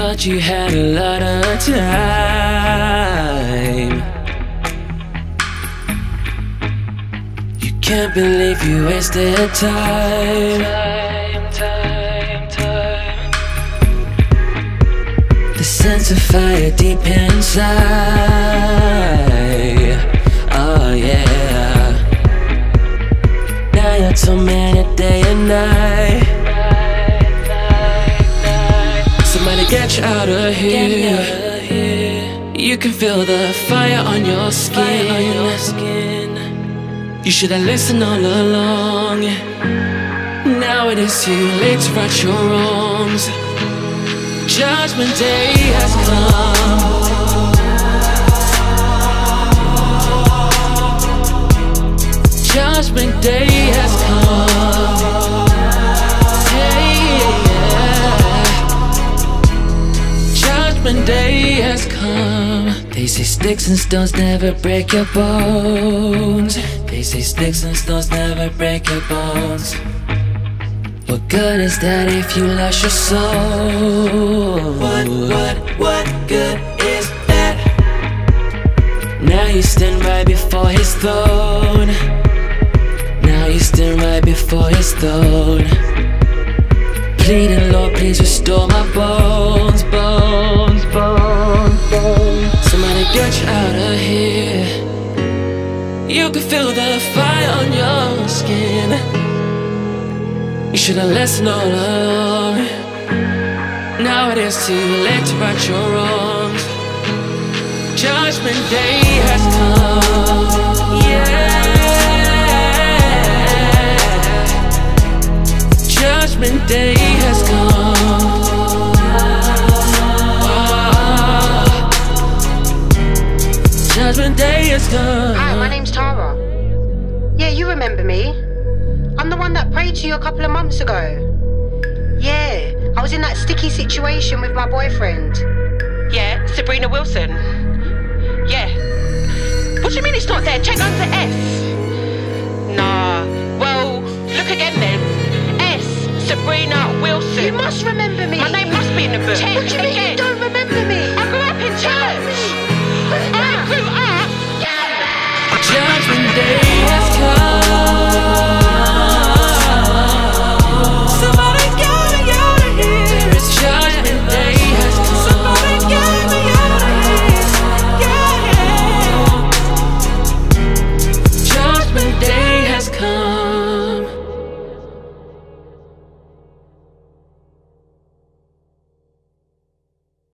thought you had a lot of time. You can't believe you wasted time. time, time, time. The sense of fire deep inside. Get you out of here. You can feel the fire on your skin. You should have listened all along. Now it is too late to right your wrongs. Judgment day has come. Judgment day has come. They say sticks and stones never break your bones. They say sticks and stones never break your bones. What good is that if you lost your soul? What, what, what good is that? Now you stand right before his throne. Now you stand right before his throne. Pleading, Lord, please restore my bones, bones, bones, You feel the fire on your skin. You should have listened all along. Now it is too late to right your wrongs. Judgment day has come. Yeah. Judgment day has come. Judgment day has come. Hi, my name's Tara. You remember me. I'm the one that prayed to you a couple of months ago. Yeah, I was in that sticky situation with my boyfriend. Yeah, Sabrina Wilson. Yeah. What do you mean it's not there? Check under S. Nah. Well, look again then. S. Sabrina Wilson. You must remember me. My name must be in the book. What do you mean again. you don't remember me?